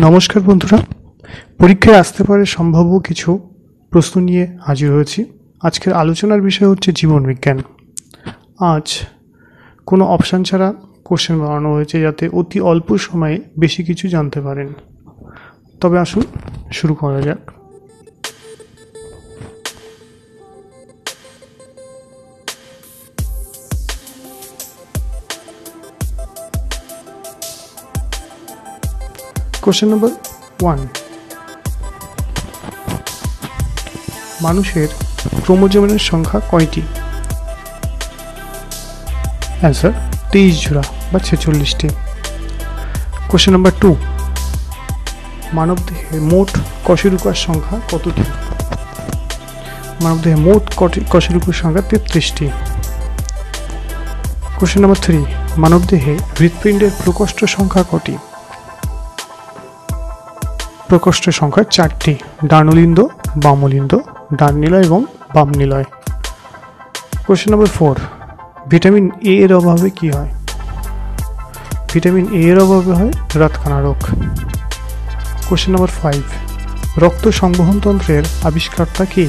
নমস্কার বন্ধুরা। পরীক্ষায় আসতে পারে সম্ভাব্য কিছু প্রশ্ন নিয়ে হাজির হয়েছি। আজকের আলোচনার বিষয় হচ্ছে জীবন বিজ্ঞান। আজ কোনো অপশান ছাড়া কোশ্চেন বানানো হয়েছে যাতে অতি অল্প সময়ে বেশি কিছু জানতে পারেন। তবে আসুন শুরু করা যাক। কোশ্চেন নম্বর ওয়ান মানুষের ক্রোমোজোমের সংখ্যা কয়টি? অ্যান্সার তেইশ জোড়া বা ছেচল্লিশটি। কোশ্চেন নাম্বার টু মানবদেহে মোট কশেরুকার সংখ্যা কতটি? মানবদেহে মোট কশেরুকার সংখ্যা তেত্রিশটি। কোশ্চেন নাম্বার থ্রি মানবদেহে হৃৎপিণ্ডের প্রকোষ্ঠ সংখ্যা কটি? প্রকোষ্ঠের সংখ্যা চারটি। ডানলিন্দ, বামলিন্দ ডান নিলয় এবং বাম Niloy question number four vitamin A এর অভাবে কি হয়? ভিটামিন এ এর অভাবে হয় রাতকানা রোগ। কোশ্চেন নম্বর ফাইভ রক্ত সংবহনতন্ত্রের আবিষ্কারটা কি?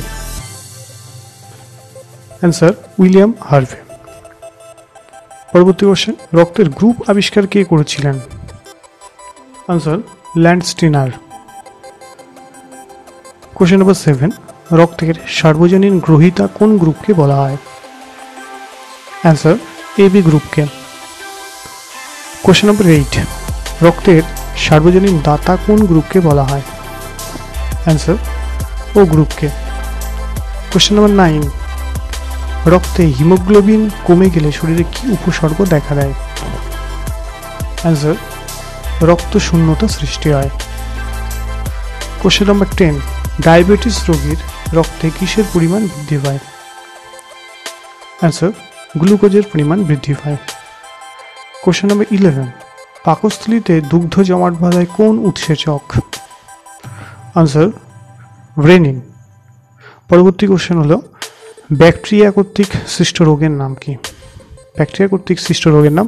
Answer William Harvey. পরবর্তী কোশ্চেন রক্তের গ্রুপ আবিষ্কার কে করেছিলেন? Answer Landsteiner. Question number seven রক্তের সার্বজনীন গ্রহিতা কোন গ্রুপকে বলা হয়? অ্যান্সার এ বি গ্রুপকে। কোশ্চেন নম্বর এইট রক্তের সার্বজনীন দাতা কোন গ্রুপকে বলা হয়? অ্যান্সার ও গ্রুপকে। কোশ্চেন নম্বর নাইন রক্তে হিমোগ্লোবিন কমে গেলে শরীরে কি উপসর্গ দেখা দেয়? অ্যান্সার রক্ত শূন্যতা সৃষ্টি হয়। কোশ্চেন নম্বর টেন ডায়াবেটিস রোগীর রক্তে কিসের পরিমাণ বৃদ্ধি পায়? অ্যান্সার গ্লুকোজের পরিমাণ বৃদ্ধি পায়। কোশ্চেন নম্বর ইলেভেন পাকস্থলিতে দুগ্ধ জমাট বাঁধায় কোন উৎসেচক আনসার ব্রেনিন পরবর্তী কোশ্চেন হলো, ব্যাকটেরিয়া কর্তৃক সৃষ্ট রোগের নাম কি? ব্যাকটেরিয়া কর্তৃক সৃষ্ট রোগের নাম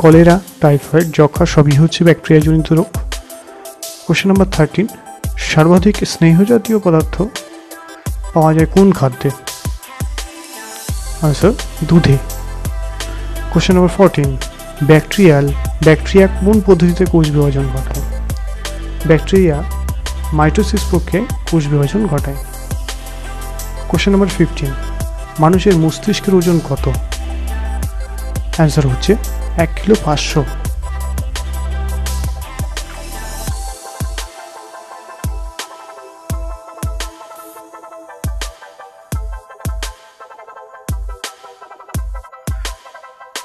কলেরা, টাইফয়েড যক্ষা সবই হচ্ছে ব্যাকটেরিয়াজনিত রোগ। কোশ্চেন নাম্বার থার্টিন সর্বাধিক স্নেহজাতীয় পদার্থ পাওয়া যায় কোন খাদ্যে? আনসার দুধে। Question number fourteen bacterial bacteria কোন পদ্ধতিতে কোষ বিভাজন ঘটায়? ব্যাকটেরিয়া মাইটোসিস পক্ষে কোষ বিভাজন ঘটায়। কোশ্চেন নম্বর ফিফটিন মানুষের মস্তিষ্কের ওজন কত? অ্যান্সার হচ্ছে এক কিলো পাঁচশো।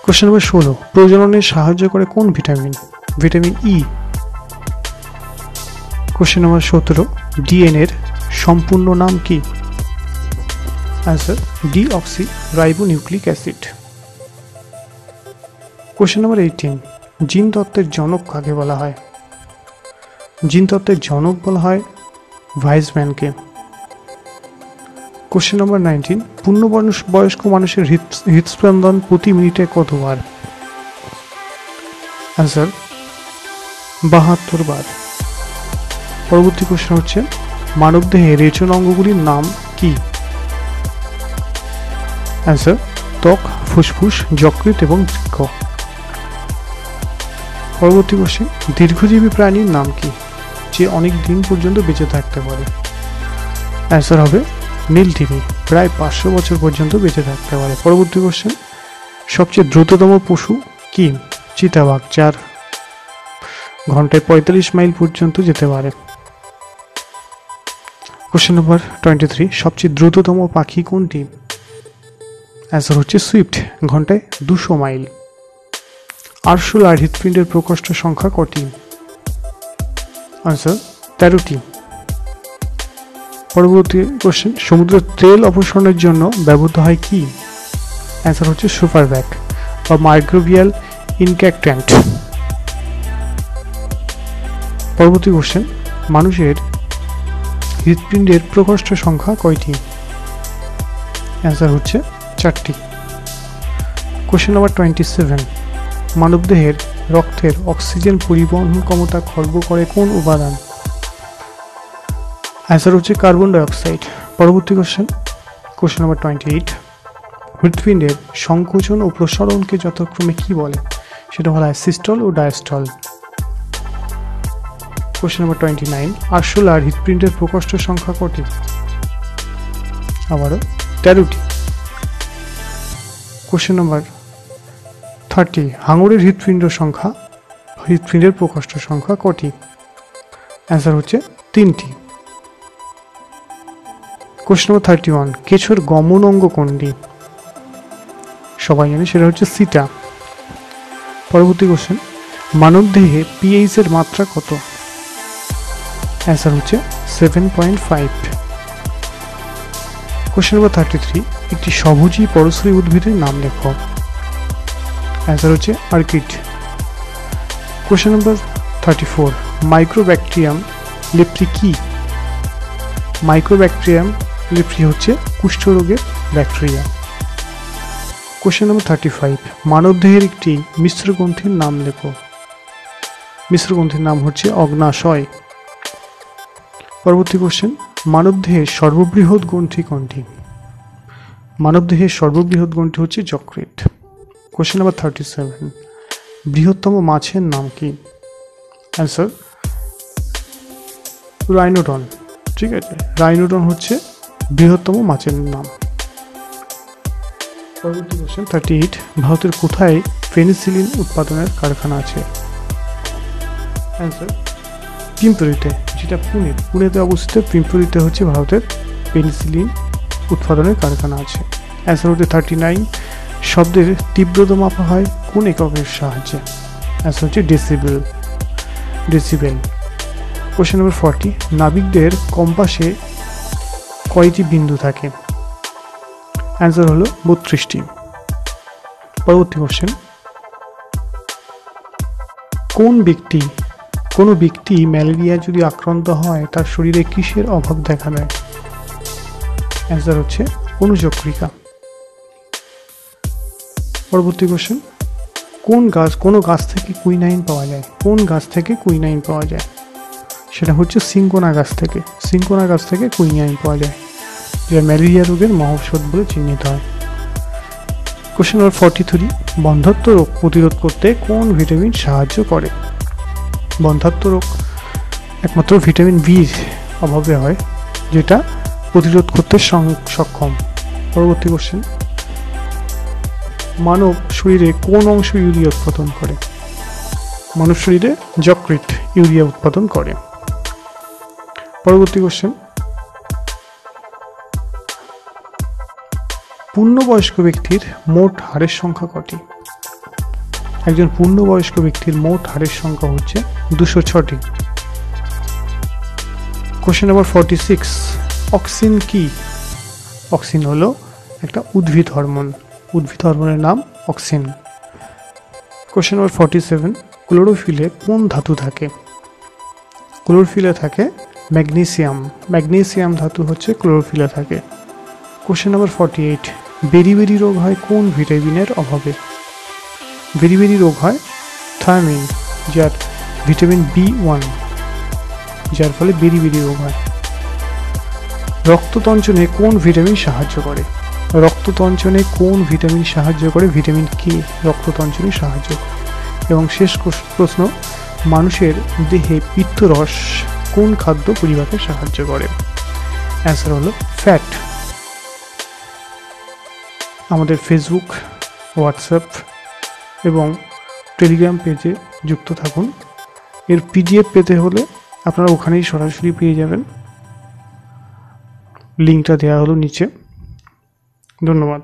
কোশ্চেন নম্বর ষোলো। প্রজননে সাহায্য করে কোন vitamin? Vitamin E question number সতেরো, ডিএনএর সম্পূর্ণ নাম কি? Answer deoxyribonucleic acid. Question number eighteen, gene তত্ত্বের জনক কাকে বলা হয়? জিন তত্ত্বের জনক বলা হয় ভাইসম্যানকে। কোশ্চেন নম্বর নাইনটিন পূর্ণ বয়স্ক মানুষের হৃদস্পন্দন প্রতি মিনিটে কতবার? অ্যান্সার বাহাত্তর বার পরবর্তী কোশ্চেন হচ্ছে, মানবদেহে রেচন অঙ্গগুলির নাম কি? অ্যান্সার ত্বক, ফুসফুস যকৃত এবং বৃক্ষ পরবর্তী কোশ্চেন দীর্ঘজীবী প্রাণীর নাম কি, যে অনেক দিন পর্যন্ত বেঁচে থাকতে পারে? অ্যান্সার হবে নীল টিভি প্রায় পাঁচশো বছর পর্যন্ত বেঁচে থাকতে পারে। পরবর্তী কোশ্চেন সবচেয়ে দ্রুততম পশু কি? চিতাবাঘ যার ঘন্টায় পঁয়তাল্লিশ মাইল পর্যন্ত যেতে পারে। কোশ্চেন নম্বর টোয়েন্টি থ্রি সবচেয়ে দ্রুততম পাখি কোনটি? অ্যান্সার হচ্ছে সুইফট, ঘন্টায় দুশো মাইল। আটশো আরশোলার হৃৎপিণ্ডের প্রকোষ্ঠ সংখ্যা কটি? আনসার তেরোটি। পরবর্তী কোশ্চেন সমুদ্রের তেল অপসারণের জন্য ব্যবহৃত হয় কি? অ্যান্সার হচ্ছে সুপারব্যাক বা মাইক্রোবিয়াল ইনক্যাক্ট্যান্ট। পরবর্তী কোশ্চেন মানুষের হৃৎপিণ্ডের প্রকোষ্ঠ সংখ্যা কয়টি? অ্যান্সার হচ্ছে চারটি। কোশ্চেন নাম্বার টোয়েন্টি সেভেন মানবদেহের রক্তের অক্সিজেন পরিবহন ক্ষমতা খর্ব করে কোন উপাদান? অ্যান্সার হচ্ছে কার্বন ডাইঅক্সাইড পরবর্তী question question number twenty eight হৃৎপিণ্ডের সংকোচন ও প্রসারণকে যথাক্রমে কি বলে? সেটা বলা হয় সিস্টল ও diastole question number twenty nine আরশোলার হৃৎপিণ্ডের প্রকোষ্ঠ সংখ্যা কটি? আবারও তেরোটি। কোশ্চেন নাম্বার থার্টি হাঙরের হৃৎপিণ্ড সংখ্যা, হৃৎপিণ্ডের প্রকোষ্ঠ সংখ্যা কটি? অ্যান্সার হচ্ছে তিনটি। কোশ্চেন নাম্বার থার্টি ওয়ান কেছোর গমন অঙ্গ কোনটি? সবাই জানে, সেটা হচ্ছে সিটা পরবর্তী কোশ্চেন মানবদেহে পিএইচ এর মাত্রা কত? অ্যান্সার হচ্ছে seven point five question number thirty three একটি সবুজী পরশ্রী উদ্ভিদের নাম লেখো। অ্যান্সার হচ্ছে orchid question number thirty four mycobacterium leprae কি মাইক্রোব্যাকটেরিয়াম লেপ্রি হচ্ছে কুষ্ঠরোগের bacteria. Question number thirty five মানবদেহের একটি মিশ্র গ্রন্থির নাম লেখো। মিশ্র গ্রন্থির নাম হচ্ছে অগ্নাশয়। পরবর্তী কোশ্চেন মানবদেহের সর্ববৃহৎ গ্রন্থি কোনটি? মানবদেহের সর্ববৃহৎ গ্রন্থি হচ্ছে যকৃত কোশ্চেন নাম্বার থার্টি সেভেন বৃহত্তম মাছের নাম কি? অ্যান্সার রাইনোডন ঠিক আছে? রাইনোডন হচ্ছে বৃহত্তম মাছের নাম। পরবর্তী কোশ্চেন থার্টি এইট ভারতের কোথায় পেনিসিলিন উৎপাদনের কারখানা আছে? অ্যান্সার পিম্পরিতে যেটা পুনে, পুনেতে অবস্থিত পিম্পরিতে হচ্ছে ভারতের পেনিসিলিন উৎপাদনের কারখানা আছে। অ্যান্সার হচ্ছে থার্টি নাইন শব্দের তীব্রতা মাপা হয় কোন এককের সাহায্যে? অ্যান্সার হচ্ছে decibel decibel question number forty নাবিকদের কম্পাসে কয়টি বিন্দু থাকে? অ্যান্সার হলো বত্রিশটি। পরবর্তী কোশ্চেন কোন ব্যক্তি, কোনো ব্যক্তি ম্যালেরিয়া যদি আক্রান্ত হয়, তার শরীরে কিসের অভাব দেখা দেয়? অ্যান্সার হচ্ছে অনুচক্রিকা। পরবর্তী কোশ্চেন কোন গাছ কোন গাছ থেকে কুইনাইন পাওয়া যায়? কোন গাছ থেকে কুইনাইন পাওয়া যায়? সেটা হচ্ছে সিঙ্কোনা গাছ থেকে। সিঙ্কোনা গাছ থেকে কুইনাইন পাওয়া যায় যা ম্যালেরিয়া রোগের মহৌষধ বলে চিহ্নিত হয়। কোশ্চেন নম্বর ফর্টি থ্রি বন্ধাত্ম রোগ প্রতিরোধ করতে কোন ভিটামিন সাহায্য করে? বন্ধাত্ম রোগ একমাত্র ভিটামিন বির অভাবে হয়, যেটা প্রতিরোধ করতে সক্ষম। পরবর্তী কোশ্চেন মানব শরীরে কোন অংশ ইউরিয়া উৎপাদন করে? মানব শরীরে যকৃত ইউরিয়া উৎপাদন করে। পরবর্তী কোশ্চেন পূর্ণবয়স্ক ব্যক্তির মোট হাড়ের সংখ্যা কটি? একজন পূর্ণবয়স্ক ব্যক্তির মোট হাড়ের সংখ্যা হচ্ছে দুশো ছটি। Question number forty six auxin কি? অক্সিন হলো একটা উদ্ভিদ হরমোন। উদ্ভিদ হরমোনের নাম auxin question number forty seven ক্লোরোফিলে কোন ধাতু থাকে? ক্লোরোফিলে থাকে ম্যাগনেসিয়াম। ম্যাগনেসিয়াম ধাতু হচ্ছে ক্লোরোফিলে থাকে। কোশ্চেন নাম্বার ফর্টি এইট বেরি রোগ হয় কোন ভিটামিনের অভাবে? বেরি রোগ হয় থার্মিন যার ভিটামিন বি ওয়ান, যার ফলে বেরি রোগ হয়। রক্ততঞ্চনে কোন ভিটামিন সাহায্য করে? রক্ততঞ্চনে কোন ভিটামিন সাহায্য করে? ভিটামিন কে রক্ততঞ্চনে সাহায্য করে? এবং শেষ প্রশ্ন, মানুষের দেহে পিত্তরস কোন খাদ্য পরিবাকে সাহায্য করে? অ্যান্সার হলো ফ্যাট আমাদের ফেসবুক হোয়াটসঅ্যাপ এবং টেলিগ্রাম পেজে যুক্ত থাকুন। এর পিডিএফ পেতে হলে আপনারা ওখানেই সরাসরি পেয়ে যাবেন। লিঙ্কটা দেওয়া হলো নিচে। ধন্যবাদ।